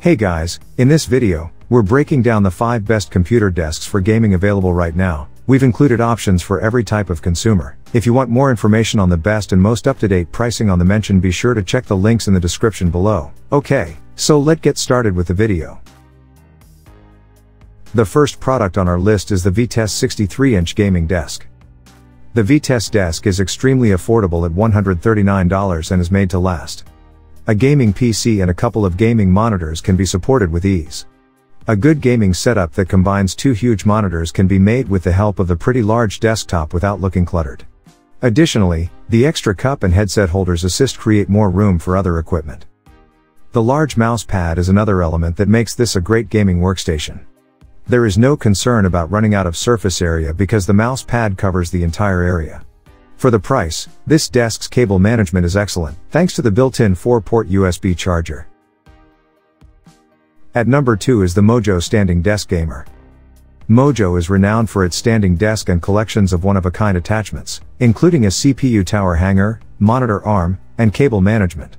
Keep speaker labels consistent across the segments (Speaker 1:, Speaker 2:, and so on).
Speaker 1: Hey guys, in this video, we're breaking down the 5 best computer desks for gaming available right now. We've included options for every type of consumer. If you want more information on the best and most up-to-date pricing on the mention be sure to check the links in the description below. Okay, so let's get started with the video. The first product on our list is the Vitesse 63-inch gaming desk. The Vitesse desk is extremely affordable at $139 and is made to last. A gaming PC and a couple of gaming monitors can be supported with ease. A good gaming setup that combines two huge monitors can be made with the help of the pretty large desktop without looking cluttered. Additionally, the extra cup and headset holders assist create more room for other equipment. The large mouse pad is another element that makes this a great gaming workstation. There is no concern about running out of surface area because the mouse pad covers the entire area. For the price, this desk's cable management is excellent, thanks to the built-in 4-port USB charger. At number 2 is the Mojo Standing Desk Gamer. Mojo is renowned for its standing desk and collections of one-of-a-kind attachments, including a CPU tower hanger, monitor arm, and cable management.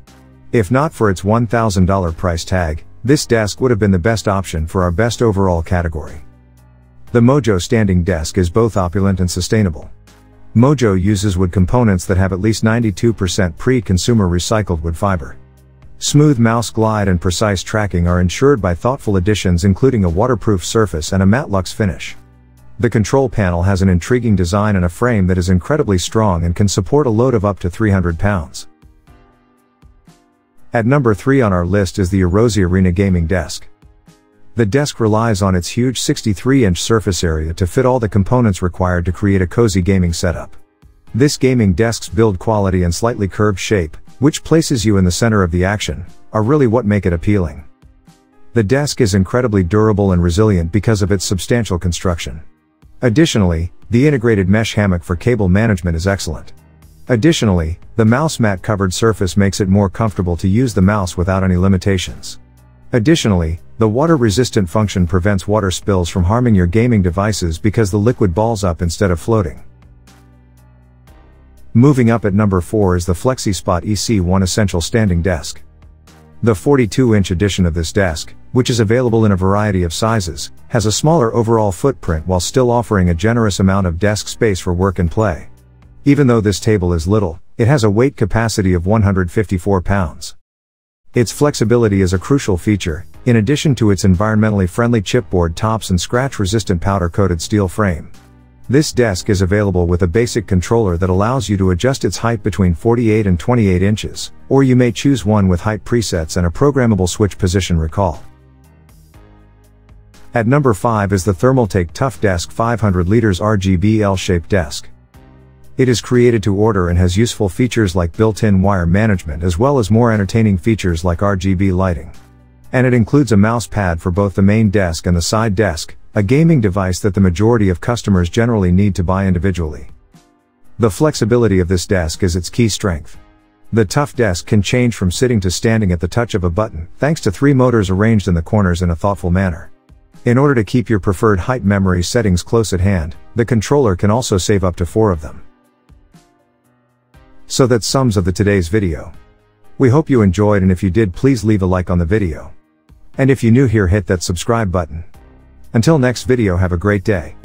Speaker 1: If not for its $1,000 price tag, this desk would have been the best option for our best overall category. The Mojo standing desk is both opulent and sustainable. Mojo uses wood components that have at least 92% pre-consumer recycled wood fiber. Smooth mouse glide and precise tracking are ensured by thoughtful additions including a waterproof surface and a matte finish. The control panel has an intriguing design and a frame that is incredibly strong and can support a load of up to 300 pounds. At number 3 on our list is the Arozzi Arena Gaming Desk. The desk relies on its huge 63-inch surface area to fit all the components required to create a cozy gaming setup. This gaming desk's build quality and slightly curved shape, which places you in the center of the action, are really what make it appealing. The desk is incredibly durable and resilient because of its substantial construction. Additionally, the integrated mesh hammock for cable management is excellent. Additionally, the mouse mat covered surface makes it more comfortable to use the mouse without any limitations. Additionally, the water-resistant function prevents water spills from harming your gaming devices because the liquid balls up instead of floating. Moving up at number 4 is the FlexiSpot EC1 Essential Standing Desk. The 42-inch edition of this desk, which is available in a variety of sizes, has a smaller overall footprint while still offering a generous amount of desk space for work and play. Even though this table is little, it has a weight capacity of 154 pounds. Its flexibility is a crucial feature, in addition to its environmentally friendly chipboard tops and scratch-resistant powder-coated steel frame. This desk is available with a basic controller that allows you to adjust its height between 48 and 28 inches, or you may choose one with height presets and a programmable switch position recall. At number 5 is the Thermaltake Tough Desk 500 liters RGB L-shaped desk. It is created to order and has useful features like built-in wire management as well as more entertaining features like RGB lighting. And it includes a mouse pad for both the main desk and the side desk, a gaming device that the majority of customers generally need to buy individually. The flexibility of this desk is its key strength. The tough desk can change from sitting to standing at the touch of a button, thanks to three motors arranged in the corners in a thoughtful manner. In order to keep your preferred height memory settings close at hand, the controller can also save up to four of them. So that sums of the today's video. We hope you enjoyed and if you did please leave a like on the video. And if you new here hit that subscribe button. Until next video have a great day.